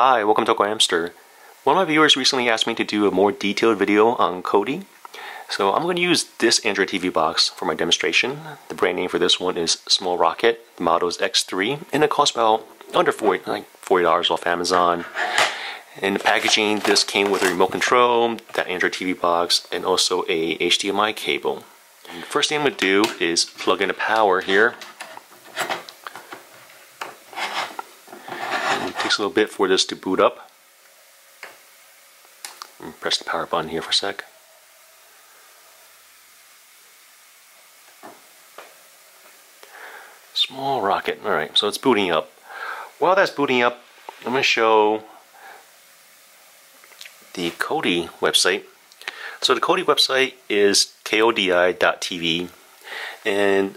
Hi, welcome to Hamster. One of my viewers recently asked me to do a more detailed video on Kodi. So I'm going to use this Android TV box for my demonstration. The brand name for this one is Small Rocket. The model is X3 and it costs about under 40 like $40 off Amazon. In the packaging, this came with a remote control, that Android TV box, and also a HDMI cable. First thing I'm going to do is plug in the power here. And it takes a little bit for this to boot up. Press the power button here for a sec. Small rocket. Alright, so it's booting up. While that's booting up, I'm going to show the Kodi website. So the Kodi website is kodi.tv and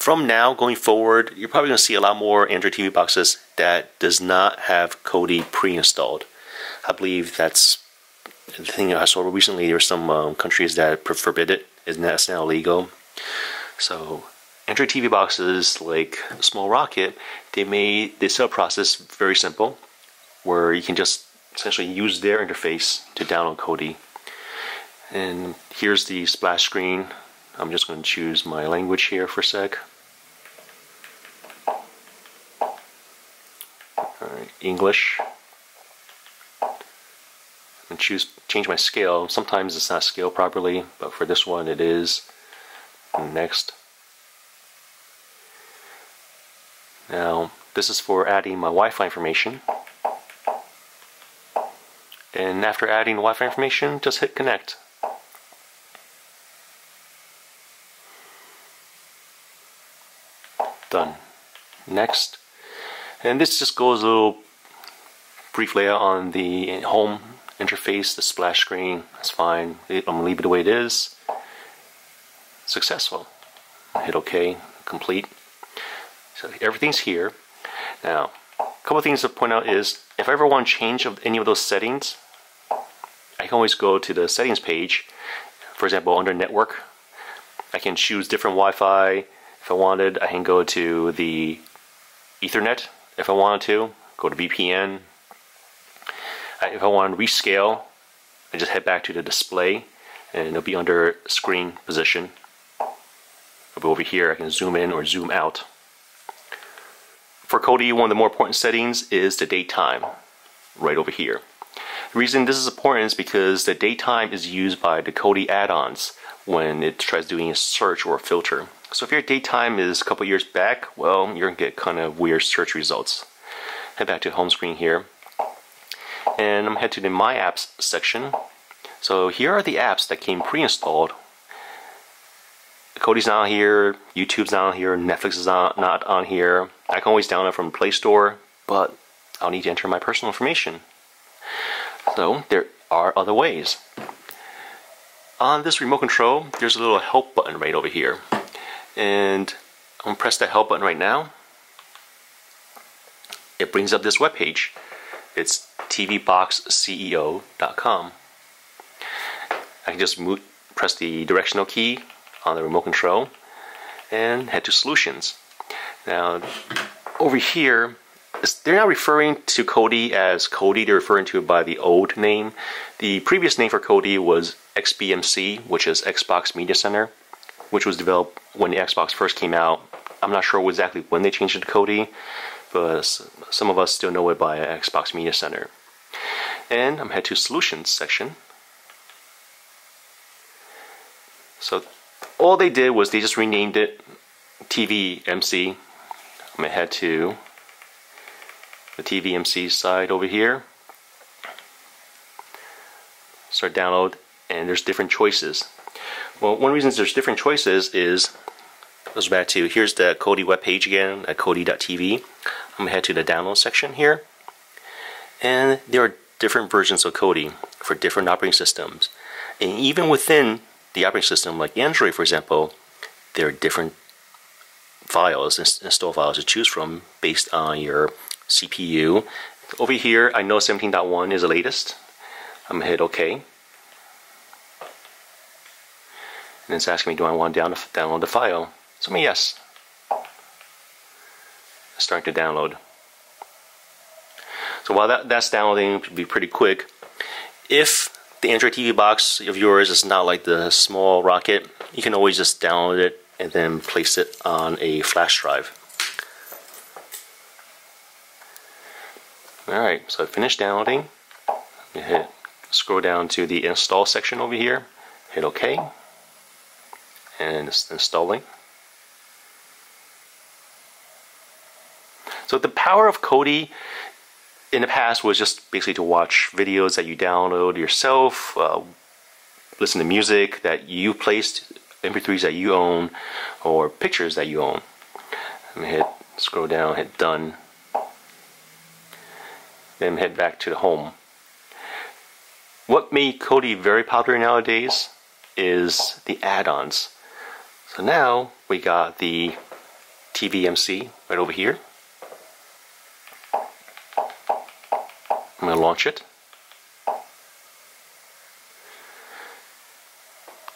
from now going forward you're probably going to see a lot more Android TV boxes that does not have Kodi pre-installed. I believe that's the thing I saw recently there were some um, countries that forbid it that's now legal. So Android TV boxes like Small Rocket they made the setup process very simple where you can just essentially use their interface to download Kodi. And here's the splash screen. I'm just going to choose my language here for a sec. English. And choose change my scale. Sometimes it's not scaled properly, but for this one it is. next. Now, this is for adding my Wi-Fi information. And after adding the Wi-Fi information, just hit connect. Done. Next. And this just goes a little brief layout on the home interface, the splash screen. That's fine. I'm to leave it the way it is. Successful. Hit OK. Complete. So everything's here. Now, a couple things to point out is if I ever want to change any of those settings, I can always go to the settings page. For example, under network, I can choose different Wi-Fi. If I wanted, I can go to the Ethernet if I wanted to. Go to VPN. If I want to rescale, I just head back to the display and it'll be under screen position. I'll over here, I can zoom in or zoom out. For Kodi, one of the more important settings is the daytime, right over here. The reason this is important is because the daytime is used by the Kodi add-ons when it tries doing a search or a filter. So if your date time is a couple years back, well, you're to get kind of weird search results. Head back to home screen here. And I'm head to the My Apps section. So here are the apps that came pre-installed. Kodi's not here, YouTube's not here, Netflix is not, not on here. I can always download from Play Store, but I'll need to enter my personal information. So there are other ways. On this remote control, there's a little help button right over here. And I'm to press the help button right now. It brings up this web page. It's tvboxceo.com. I can just move, press the directional key on the remote control and head to solutions. Now, over here, they're not referring to Kodi as Kodi, they're referring to it by the old name. The previous name for Kodi was XBMC, which is Xbox Media Center, which was developed when the Xbox first came out. I'm not sure exactly when they changed it to Kodi, but some of us still know it by Xbox Media Center. And I'm head to Solutions section. So all they did was they just renamed it TVMC. I'm gonna head to the TVMC side over here. Start download, and there's different choices. Well, one reasons there's different choices is goes back to here's the Kodi webpage again at Kodi.tv. I'm gonna head to the download section here, and there are different versions of Kodi for different operating systems, and even within the operating system, like Android, for example, there are different files, install files to choose from based on your CPU. Over here, I know 17.1 is the latest. I'm gonna hit OK. And it's asking me, do I want to download the file? So I'm a yes. It's starting to download. So while that, that's downloading, it be pretty quick. If the Android TV box of yours is not like the small Rocket, you can always just download it and then place it on a flash drive. Alright, so I finished downloading. hit scroll down to the install section over here, hit OK, and installing. So the power of Kodi in the past was just basically to watch videos that you download yourself, uh, listen to music that you placed, MP3s that you own, or pictures that you own. I'm hit scroll down, hit done, then head back to the home. What made Kodi very popular nowadays is the add-ons. So now we got the TVMC right over here. I'm going to launch it.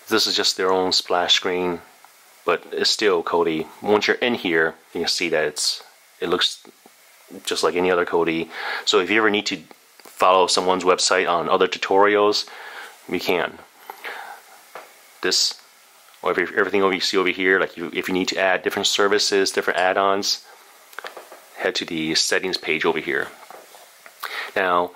This is just their own splash screen, but it's still Kodi. Once you're in here, you can see that it's it looks just like any other Kodi. So if you ever need to follow someone's website on other tutorials, you can. This, or everything over you see over here, like you, if you need to add different services, different add-ons, head to the settings page over here. Now,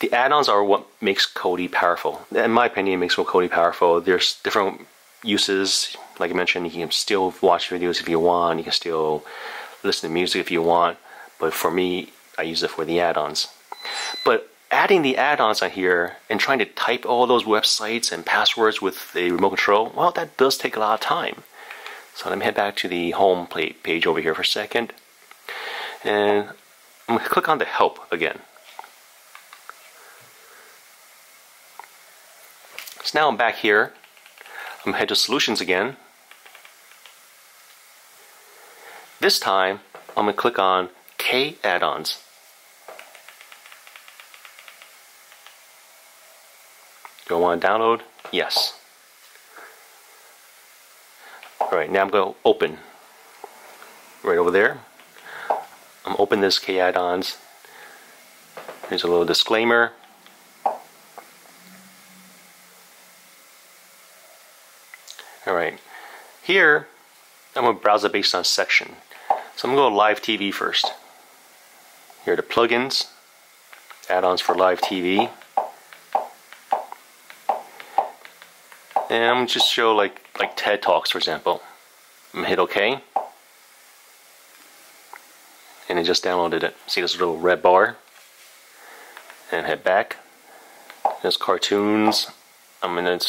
the add-ons are what makes Kodi powerful. In my opinion, it makes Kodi powerful. There's different uses. Like I mentioned, you can still watch videos if you want. You can still listen to music if you want. But for me, I use it for the add-ons. But adding the add-ons on here and trying to type all those websites and passwords with a remote control, well, that does take a lot of time. So let me head back to the home page over here for a second. And I'm going to click on the help again. So now I'm back here. I'm going to head to solutions again. This time, I'm going to click on K add-ons. Do I want to download? Yes. Alright, now I'm going to open. Right over there. I'm open this K add-ons. Here's a little disclaimer. Alright, here I'm going to browse it based on section. So I'm going to go live TV first. Here are the plugins, add-ons for live TV. And I'm just show like like TED Talks for example. I'm hit OK. And it just downloaded it. See this little red bar? And head back. There's cartoons. I'm gonna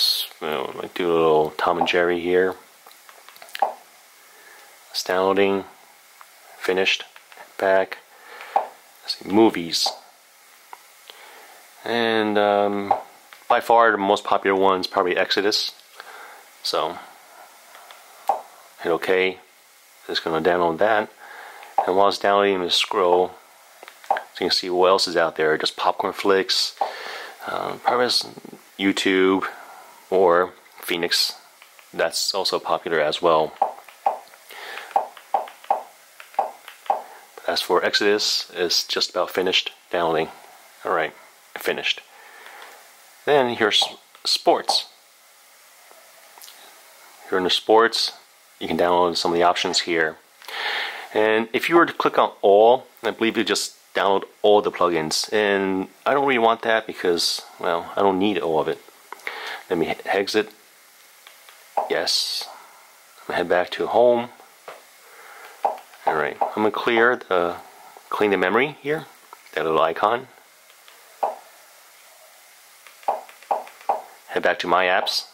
you know, do a little Tom and Jerry here. It's downloading. Finished. Back see, movies. And um, by far the most popular one is probably Exodus. So hit OK. Just going to download that. And while it's downloading, I'm scroll so you can see what else is out there. Just Popcornflix, um, probably YouTube or Phoenix. That's also popular as well. As for Exodus, it's just about finished downloading. Alright, finished. Then here's sports. Here in the sports, you can download some of the options here. And if you were to click on all, I believe you just download all the plugins. And I don't really want that because, well, I don't need all of it. Let me exit. Yes. head back to home. Alright, I'm going to clear the, clean the memory here, that little icon. Head back to my apps.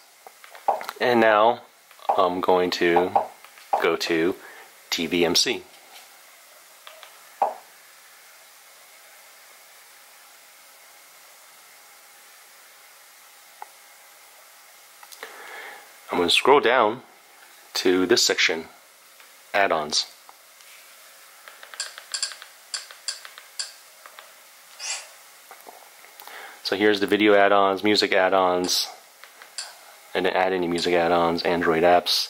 And now I'm going to go to TVMC. I'm going to scroll down to this section, add-ons. So here's the video add-ons, music add-ons, and add any music add-ons, Android apps.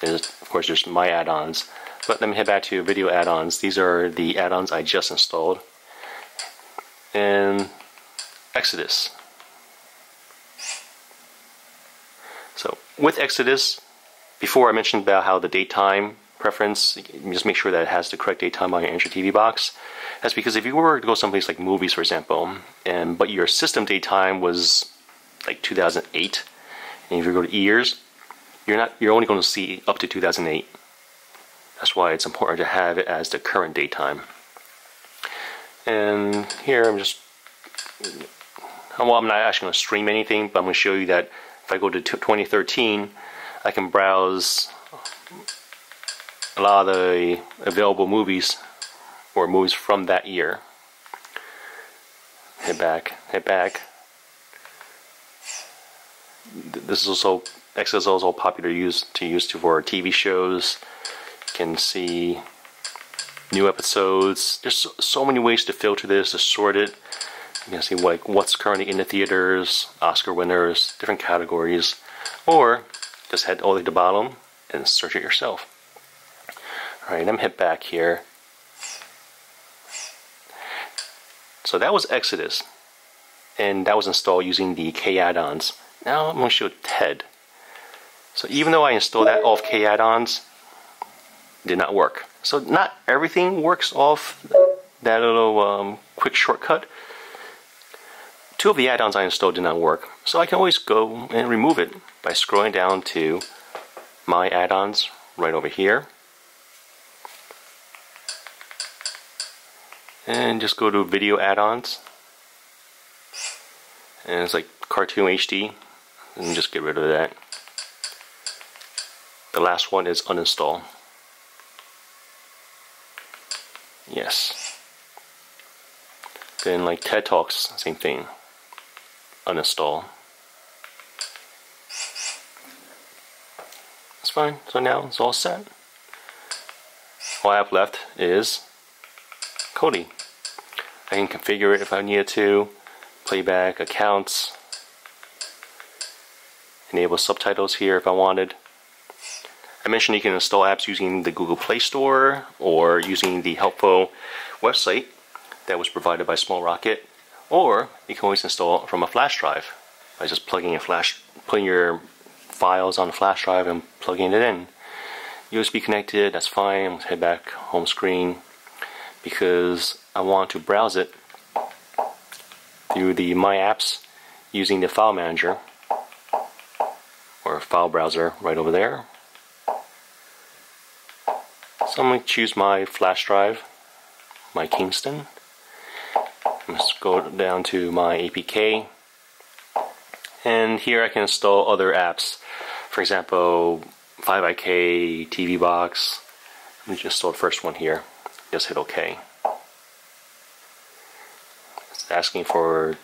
There's, of course, there's my add-ons. But let me head back to video add-ons. These are the add-ons I just installed. And Exodus. So with Exodus, before I mentioned about how the datetime preference, just make sure that it has the correct datetime on your Android TV box. That's because if you were to go someplace like movies, for example, and but your system datetime was like 2008, and if you go to years, you're not you're only going to see up to 2008. That's why it's important to have it as the current datetime. And here I'm just well, I'm not actually going to stream anything, but I'm going to show you that if I go to 2013, I can browse a lot of the available movies or movies from that year. Head back, head back. This is also XSL is also popular use to use to for TV shows. You can see new episodes. There's so, so many ways to filter this, to sort it. You can see like what's currently in the theaters, Oscar winners, different categories, or just head all the way to the bottom and search it yourself. Alright, I'm hit back here. So that was Exodus, and that was installed using the K add-ons. Now I'm going to show TED. So even though I installed that off K add-ons, did not work. So not everything works off that little um, quick shortcut. Two of the add-ons I installed did not work, so I can always go and remove it by scrolling down to My Add-ons right over here. And just go to Video Add-ons. And it's like Cartoon HD, and just get rid of that. The last one is uninstall. Yes. Then like TED Talks, same thing uninstall. That's fine. So now it's all set. All I have left is Kodi. I can configure it if I needed to, playback, accounts, enable subtitles here if I wanted. I mentioned you can install apps using the Google Play Store or using the helpful website that was provided by Small Rocket or you can always install from a flash drive by just plugging a flash, putting your files on a flash drive and plugging it in. USB connected, that's fine. Let's head back home screen because I want to browse it through the My Apps using the file manager or file browser right over there. So I'm going to choose my flash drive, my Kingston. Let's go down to my APK and here I can install other apps for example 5IK TV box let me just install the first one here just hit OK it's asking for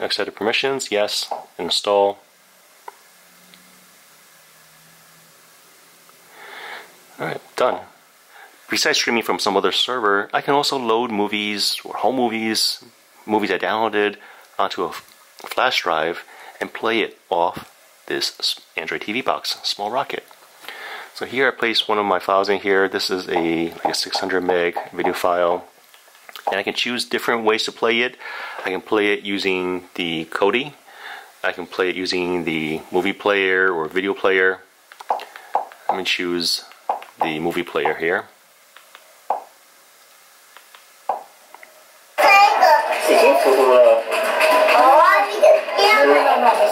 accepted permissions yes install. Alright done. Besides streaming from some other server, I can also load movies or home movies, movies I downloaded onto a flash drive and play it off this Android TV box, Small Rocket. So here I place one of my files in here. This is a, like a 600 meg video file. And I can choose different ways to play it. I can play it using the Kodi. I can play it using the movie player or video player. I'm going to choose the movie player here.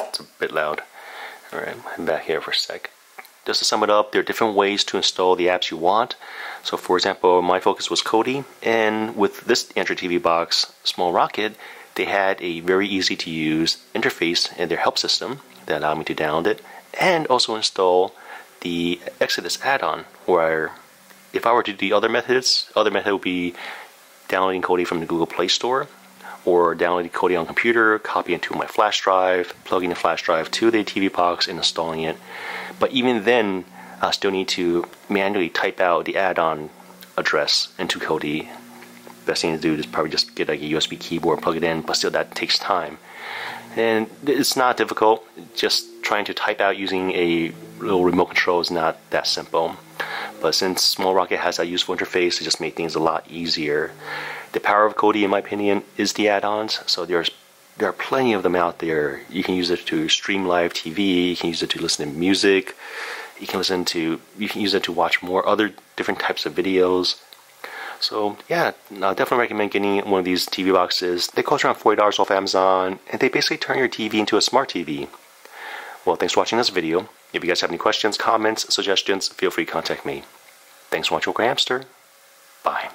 It's a bit loud. Alright, I'm back here for a sec. Just to sum it up, there are different ways to install the apps you want. So for example, my focus was Kodi, and with this Android TV box, Small Rocket, they had a very easy to use interface in their help system that allowed me to download it, and also install the Exodus add-on, where if I were to do the other methods, other method would be downloading Kodi from the Google Play Store, or downloading Kodi on computer, copying it to my flash drive, plugging the flash drive to the TV box and installing it. But even then, I still need to manually type out the add-on address into Kodi. Best thing to do is probably just get like a USB keyboard, plug it in, but still that takes time. And it's not difficult, just trying to type out using a little remote control is not that simple. But since Small Rocket has that useful interface, it just made things a lot easier. The power of Kodi, in my opinion, is the add-ons. So there's there are plenty of them out there. You can use it to stream live TV. You can use it to listen to music. You can listen to. You can use it to watch more other different types of videos. So yeah, I definitely recommend getting one of these TV boxes. They cost around forty dollars off Amazon, and they basically turn your TV into a smart TV. Well, thanks for watching this video. If you guys have any questions, comments, suggestions, feel free to contact me. Thanks for watching Hamster. Bye.